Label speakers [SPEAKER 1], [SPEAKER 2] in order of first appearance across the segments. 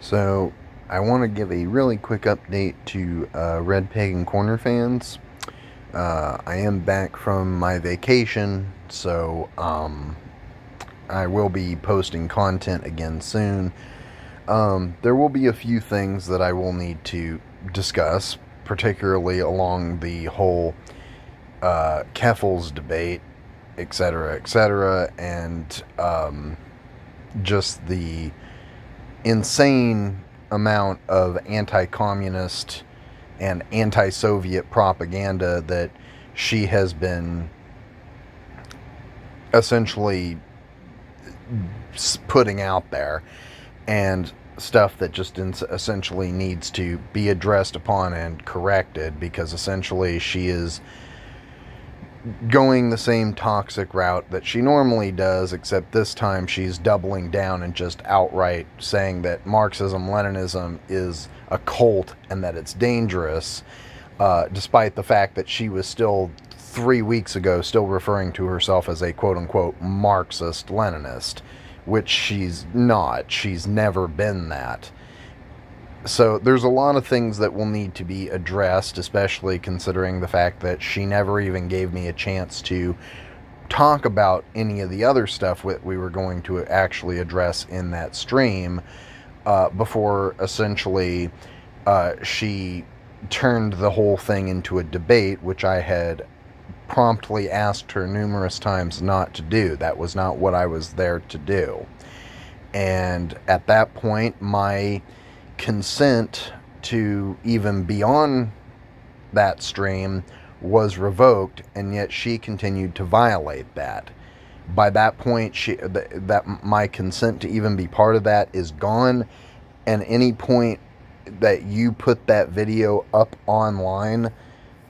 [SPEAKER 1] So, I want to give a really quick update to uh, Red Pagan Corner fans. Uh, I am back from my vacation, so um, I will be posting content again soon. Um, there will be a few things that I will need to discuss, particularly along the whole uh, Keffals debate, etc., etc., and um, just the insane amount of anti communist and anti Soviet propaganda that she has been essentially putting out there and stuff that just essentially needs to be addressed upon and corrected because essentially she is going the same toxic route that she normally does, except this time she's doubling down and just outright saying that Marxism Leninism is a cult and that it's dangerous, uh, despite the fact that she was still three weeks ago still referring to herself as a quote unquote Marxist Leninist, which she's not. She's never been that so there's a lot of things that will need to be addressed, especially considering the fact that she never even gave me a chance to talk about any of the other stuff that we were going to actually address in that stream uh, before essentially uh, she turned the whole thing into a debate, which I had promptly asked her numerous times not to do. That was not what I was there to do. And at that point, my consent to even be on that stream was revoked, and yet she continued to violate that. By that point, she that my consent to even be part of that is gone, and any point that you put that video up online,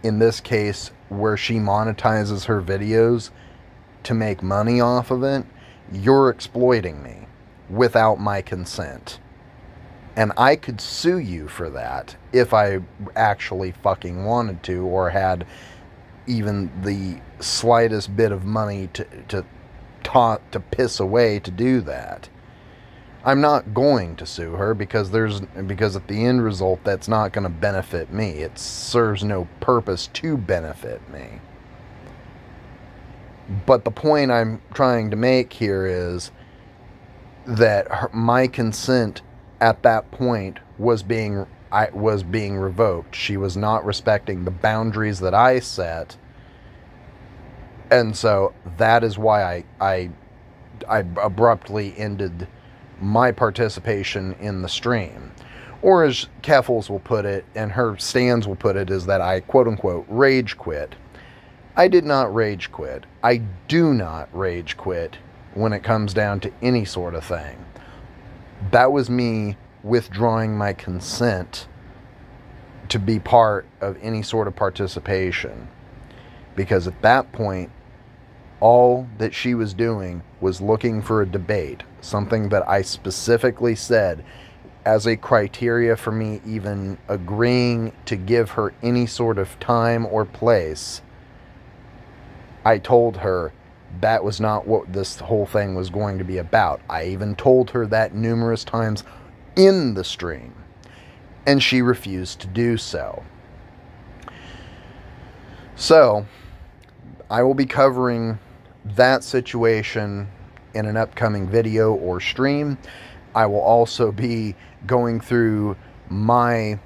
[SPEAKER 1] in this case where she monetizes her videos to make money off of it, you're exploiting me without my consent. And I could sue you for that if I actually fucking wanted to or had even the slightest bit of money to to to piss away to do that. I'm not going to sue her because there's because at the end result that's not going to benefit me. It serves no purpose to benefit me. But the point I'm trying to make here is that her, my consent at that point was being I was being revoked. She was not respecting the boundaries that I set. And so that is why I I I abruptly ended my participation in the stream. Or as Keffals will put it, and her stands will put it, is that I quote unquote rage quit. I did not rage quit. I do not rage quit when it comes down to any sort of thing that was me withdrawing my consent to be part of any sort of participation. Because at that point, all that she was doing was looking for a debate, something that I specifically said as a criteria for me even agreeing to give her any sort of time or place. I told her that was not what this whole thing was going to be about. I even told her that numerous times in the stream, and she refused to do so. So, I will be covering that situation in an upcoming video or stream. I will also be going through my.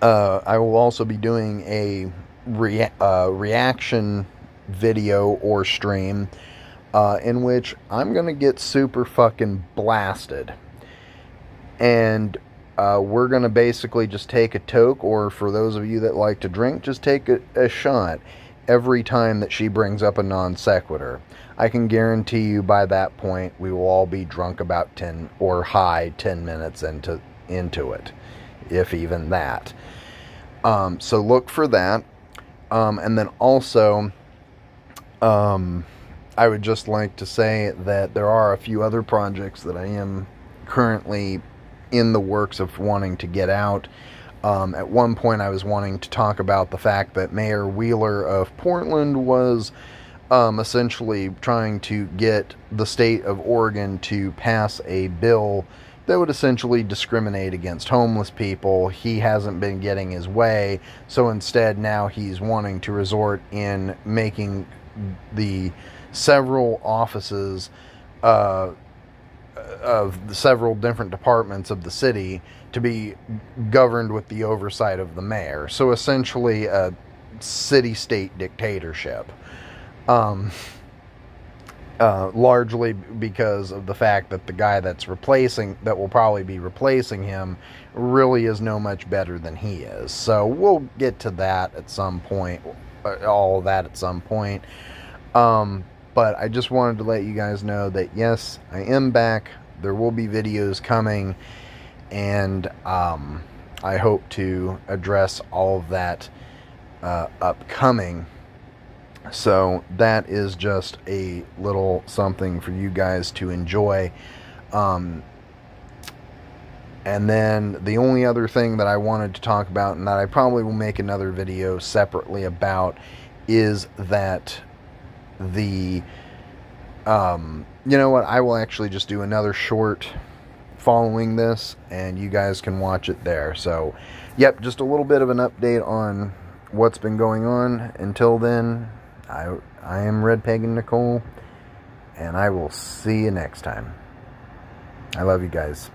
[SPEAKER 1] Uh, I will also be doing a rea- uh, reaction video or stream uh, in which I'm going to get super fucking blasted. And uh, we're going to basically just take a toke, or for those of you that like to drink, just take a, a shot every time that she brings up a non sequitur. I can guarantee you by that point we will all be drunk about 10 or high 10 minutes into into it, if even that. Um, so look for that. Um, and then also, um, I would just like to say that there are a few other projects that I am currently in the works of wanting to get out. Um, at one point, I was wanting to talk about the fact that Mayor Wheeler of Portland was um, essentially trying to get the state of Oregon to pass a bill that would essentially discriminate against homeless people. He hasn't been getting his way, so instead now he's wanting to resort in making the several offices uh, of the several different departments of the city to be governed with the oversight of the mayor. So essentially, a city state dictatorship. Um, uh, largely because of the fact that the guy that's replacing, that will probably be replacing him, really is no much better than he is. So we'll get to that at some point, all that at some point. Um, but I just wanted to let you guys know that yes, I am back. There will be videos coming, and um, I hope to address all of that uh, upcoming. So that is just a little something for you guys to enjoy. Um, and then the only other thing that I wanted to talk about, and that I probably will make another video separately about, is that the. Um, you know what? I will actually just do another short following this, and you guys can watch it there. So, yep, just a little bit of an update on what's been going on. Until then, I, I am Red Pagan Nicole, and I will see you next time. I love you guys.